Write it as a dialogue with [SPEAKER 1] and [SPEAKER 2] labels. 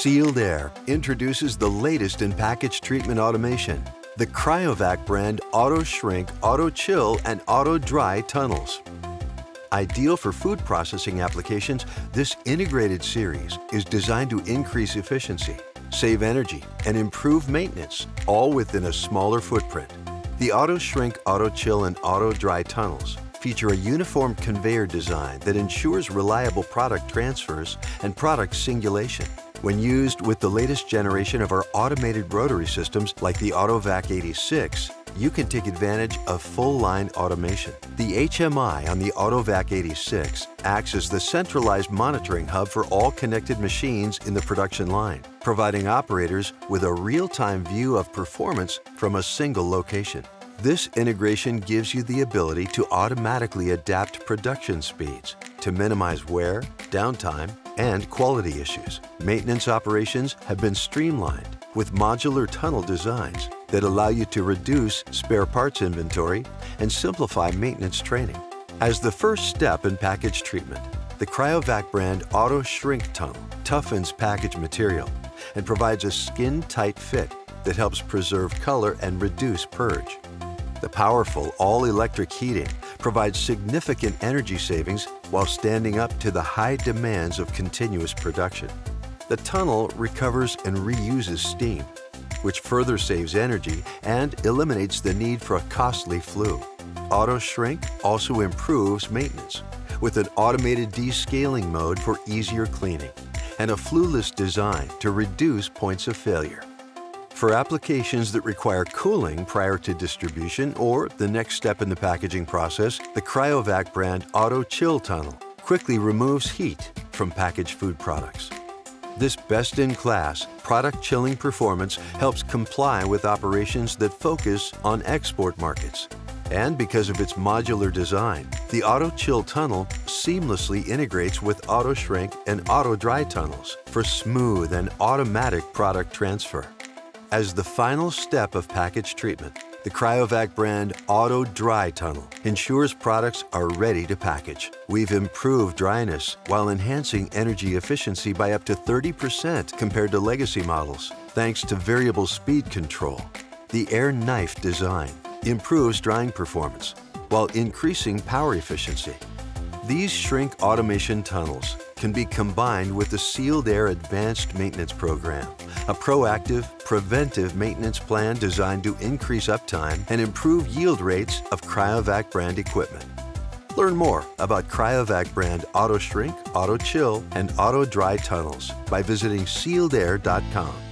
[SPEAKER 1] Sealed Air introduces the latest in package treatment automation, the Cryovac brand Auto Shrink, Auto Chill, and Auto Dry tunnels. Ideal for food processing applications, this integrated series is designed to increase efficiency, save energy, and improve maintenance, all within a smaller footprint. The Auto Shrink, Auto Chill, and Auto Dry tunnels feature a uniform conveyor design that ensures reliable product transfers and product singulation. When used with the latest generation of our automated rotary systems like the AutoVac 86, you can take advantage of full-line automation. The HMI on the AutoVac 86 acts as the centralized monitoring hub for all connected machines in the production line, providing operators with a real-time view of performance from a single location. This integration gives you the ability to automatically adapt production speeds to minimize wear, downtime, and quality issues. Maintenance operations have been streamlined with modular tunnel designs that allow you to reduce spare parts inventory and simplify maintenance training. As the first step in package treatment, the Cryovac brand Auto Shrink Tunnel toughens package material and provides a skin-tight fit that helps preserve color and reduce purge. The powerful all-electric heating provides significant energy savings while standing up to the high demands of continuous production. The tunnel recovers and reuses steam, which further saves energy and eliminates the need for a costly flue. Auto Shrink also improves maintenance with an automated descaling mode for easier cleaning and a flueless design to reduce points of failure. For applications that require cooling prior to distribution or the next step in the packaging process, the Cryovac brand Auto Chill Tunnel quickly removes heat from packaged food products. This best-in-class product chilling performance helps comply with operations that focus on export markets. And because of its modular design, the Auto Chill Tunnel seamlessly integrates with Auto Shrink and Auto Dry tunnels for smooth and automatic product transfer. As the final step of package treatment, the Cryovac brand Auto Dry Tunnel ensures products are ready to package. We've improved dryness while enhancing energy efficiency by up to 30% compared to legacy models, thanks to variable speed control. The air knife design improves drying performance while increasing power efficiency. These shrink automation tunnels can be combined with the Sealed Air Advanced Maintenance Program, a proactive, preventive maintenance plan designed to increase uptime and improve yield rates of Cryovac brand equipment. Learn more about Cryovac brand Auto Shrink, Auto Chill, and Auto Dry tunnels by visiting sealedair.com.